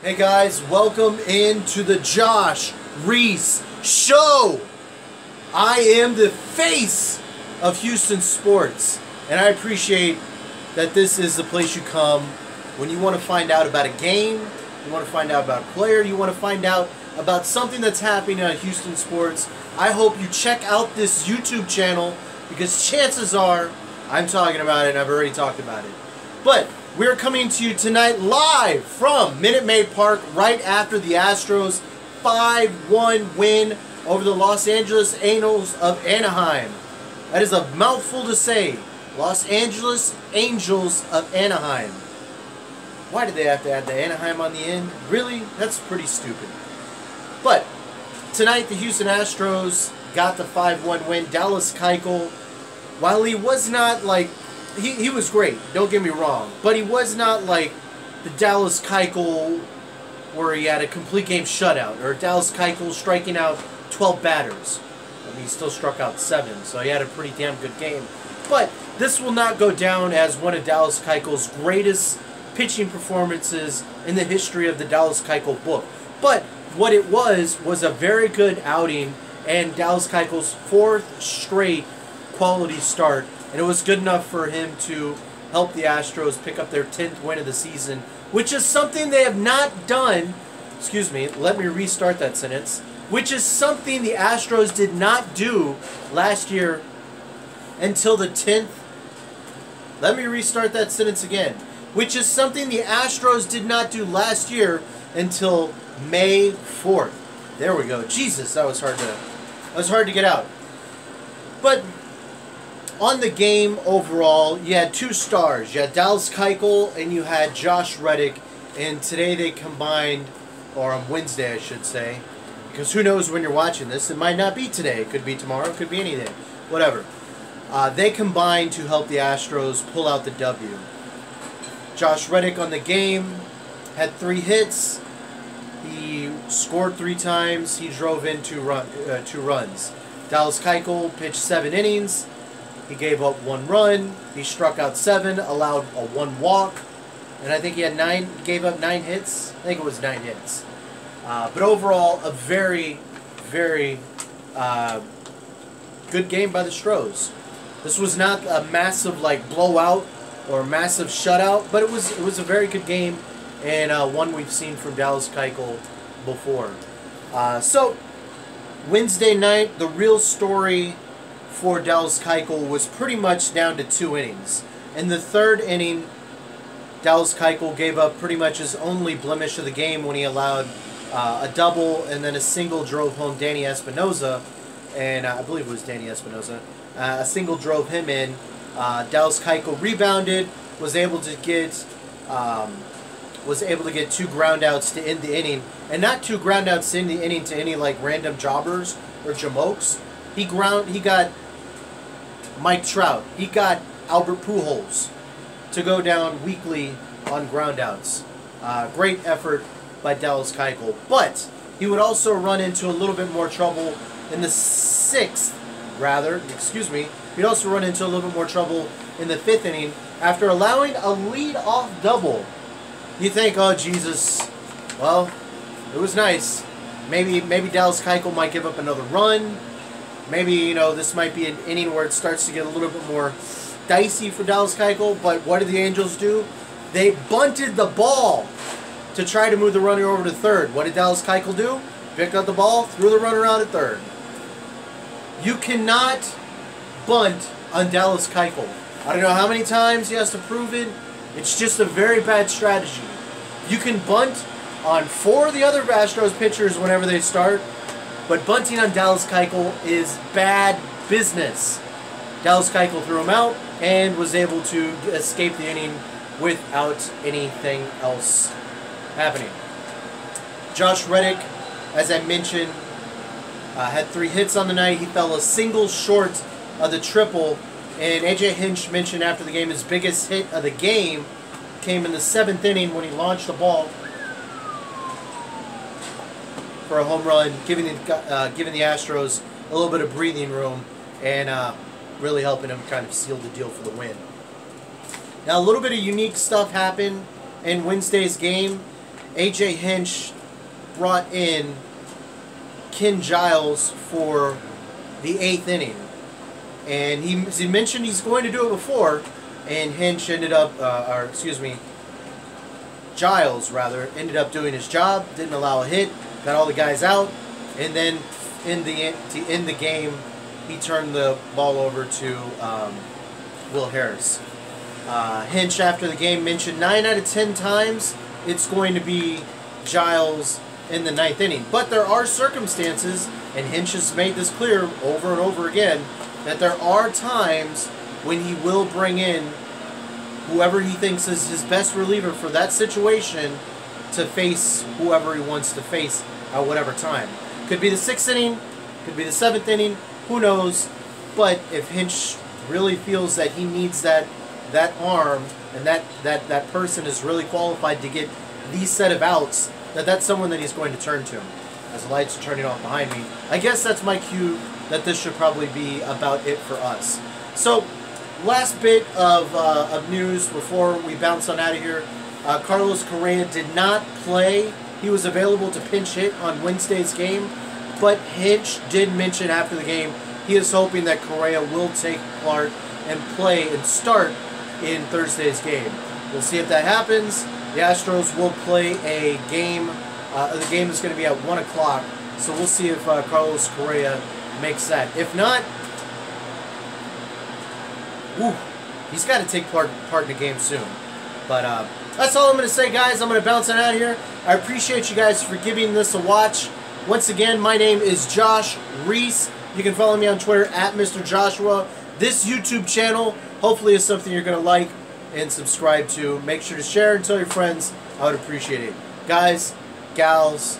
Hey guys, welcome into the Josh Reese Show. I am the face of Houston sports, and I appreciate that this is the place you come when you want to find out about a game, you want to find out about a player, you want to find out about something that's happening at Houston sports. I hope you check out this YouTube channel because chances are I'm talking about it and I've already talked about it. But we're coming to you tonight live from Minute Maid Park right after the Astros 5-1 win over the Los Angeles Angels of Anaheim. That is a mouthful to say. Los Angeles Angels of Anaheim. Why did they have to add the Anaheim on the end? Really? That's pretty stupid. But tonight the Houston Astros got the 5-1 win. Dallas Keuchel, while he was not like he, he was great, don't get me wrong, but he was not like the Dallas Keuchel where he had a complete game shutout or Dallas Keuchel striking out 12 batters. I mean, he still struck out 7, so he had a pretty damn good game. But this will not go down as one of Dallas Keuchel's greatest pitching performances in the history of the Dallas Keuchel book. But what it was was a very good outing and Dallas Keuchel's fourth straight quality start, and it was good enough for him to help the Astros pick up their 10th win of the season, which is something they have not done. Excuse me, let me restart that sentence. Which is something the Astros did not do last year until the 10th. Let me restart that sentence again. Which is something the Astros did not do last year until May 4th. There we go. Jesus, that was hard to that was hard to get out. But on the game overall, you had two stars. You had Dallas Keuchel and you had Josh Reddick. And today they combined, or on Wednesday I should say, because who knows when you're watching this. It might not be today. It could be tomorrow. It could be any day. Whatever. Uh, they combined to help the Astros pull out the W. Josh Reddick on the game had three hits. He scored three times. He drove in two, run, uh, two runs. Dallas Keuchel pitched seven innings. He gave up one run. He struck out seven, allowed a one walk, and I think he had nine. Gave up nine hits. I think it was nine hits. Uh, but overall, a very, very uh, good game by the Stros. This was not a massive like blowout or massive shutout, but it was it was a very good game and uh, one we've seen from Dallas Keuchel before. Uh, so Wednesday night, the real story for Dallas Keuchel was pretty much down to two innings. In the third inning, Dallas Keuchel gave up pretty much his only blemish of the game when he allowed uh, a double and then a single drove home Danny Espinosa, and uh, I believe it was Danny Espinosa. Uh, a single drove him in. Uh, Dallas Keuchel rebounded, was able to get um, was able to get two groundouts to end the inning, and not two groundouts end the inning to any like random jobbers or jamokes. He ground he got Mike Trout. He got Albert Pujols to go down weekly on groundouts. Uh, great effort by Dallas Keuchel, but he would also run into a little bit more trouble in the sixth, rather. Excuse me. He'd also run into a little bit more trouble in the fifth inning after allowing a lead-off double. You think, oh Jesus, well, it was nice. Maybe maybe Dallas Keuchel might give up another run. Maybe you know this might be an inning where it starts to get a little bit more dicey for Dallas Keuchel. But what did the Angels do? They bunted the ball to try to move the runner over to third. What did Dallas Keuchel do? Picked up the ball, threw the runner out at third. You cannot bunt on Dallas Keuchel. I don't know how many times he has to prove it. It's just a very bad strategy. You can bunt on four of the other Astros pitchers whenever they start, but bunting on Dallas Keuchel is bad business. Dallas Keuchel threw him out and was able to escape the inning without anything else happening. Josh Reddick, as I mentioned, uh, had three hits on the night. He fell a single short of the triple. And AJ Hinch mentioned after the game his biggest hit of the game came in the seventh inning when he launched the ball for a home run, giving the, uh, giving the Astros a little bit of breathing room and uh, really helping them kind of seal the deal for the win. Now, a little bit of unique stuff happened in Wednesday's game, AJ Hinch brought in Ken Giles for the eighth inning. And he, he mentioned he's going to do it before, and Hinch ended up, uh, or excuse me, Giles rather, ended up doing his job, didn't allow a hit, got all the guys out, and then in the to end the game, he turned the ball over to um, Will Harris. Uh, Hinch after the game mentioned nine out of ten times it's going to be Giles in the ninth inning. But there are circumstances, and Hinch has made this clear over and over again, that there are times when he will bring in whoever he thinks is his best reliever for that situation to face whoever he wants to face at whatever time. Could be the sixth inning, could be the seventh inning, who knows. But if Hinch really feels that he needs that that arm and that, that, that person is really qualified to get these set of outs, that that's someone that he's going to turn to. As the lights are turning off behind me, I guess that's my cue that this should probably be about it for us. So, last bit of, uh, of news before we bounce on out of here. Uh, Carlos Correa did not play. He was available to pinch hit on Wednesday's game, but Hinch did mention after the game he is hoping that Correa will take part and play and start in Thursday's game. We'll see if that happens. The Astros will play a game. Uh, the game is going to be at 1 o'clock, so we'll see if uh, Carlos Correa makes that. If not, he's got to take part, part in the game soon. But uh, that's all I'm going to say, guys. I'm going to bounce it out of here. I appreciate you guys for giving this a watch. Once again, my name is Josh Reese. You can follow me on Twitter at Mr. Joshua. This YouTube channel hopefully is something you're going to like and subscribe to. Make sure to share and tell your friends. I would appreciate it. Guys, gals,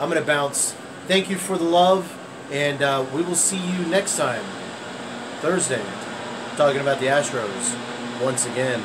I'm going to bounce. Thank you for the love, and uh, we will see you next time, Thursday, talking about the Astros once again.